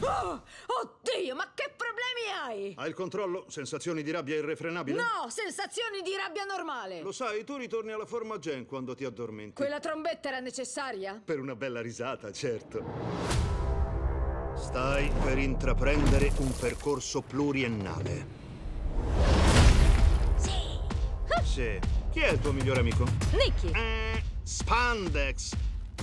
Oh, oddio, ma che problemi hai? Hai il controllo? Sensazioni di rabbia irrefrenabile? No, sensazioni di rabbia normale. Lo sai, tu ritorni alla forma Gen quando ti addormenti. Quella trombetta era necessaria? Per una bella risata, certo. Stai per intraprendere un percorso pluriennale. Sì. Sì. Chi è il tuo migliore amico? Nicky. Eh, Spandex.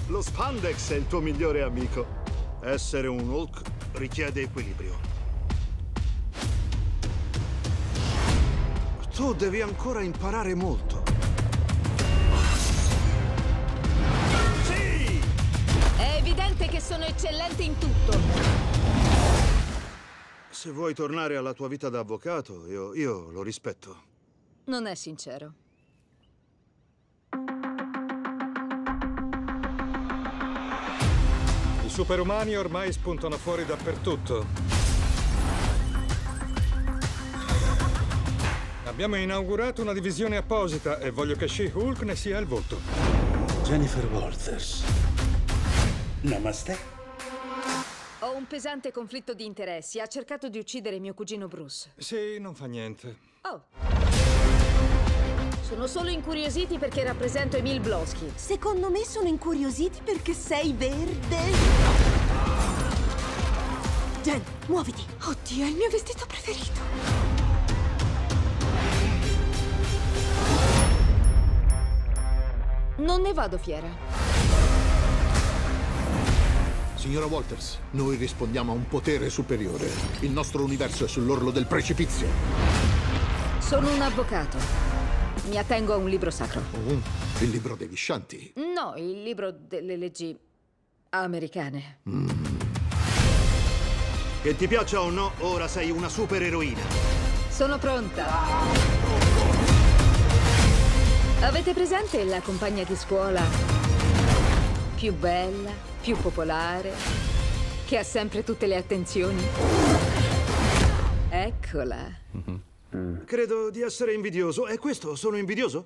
Lo Spandex è il tuo migliore amico. Essere un Hulk richiede equilibrio. Tu devi ancora imparare molto. Sì! È evidente che sono eccellente in tutto. Se vuoi tornare alla tua vita da avvocato, io, io lo rispetto. Non è sincero. Superumani ormai spuntano fuori dappertutto. Abbiamo inaugurato una divisione apposita e voglio che She-Hulk ne sia il volto. Jennifer Walters. Namaste. Ho un pesante conflitto di interessi. Ha cercato di uccidere mio cugino Bruce. Sì, non fa niente. Oh. Sono solo incuriositi perché rappresento Emil Blonsky. Secondo me sono incuriositi perché sei verde. Jen, muoviti. Oddio, è il mio vestito preferito. Non ne vado fiera. Signora Walters, noi rispondiamo a un potere superiore. Il nostro universo è sull'orlo del precipizio. Sono un avvocato. Mi attengo a un libro sacro. Oh, il libro degli scianti. No, il libro delle leggi americane. Che ti piaccia o no, ora sei una supereroina. Sono pronta. Avete presente la compagna di scuola più bella, più popolare, che ha sempre tutte le attenzioni? Eccola. Credo di essere invidioso. È questo? Sono invidioso?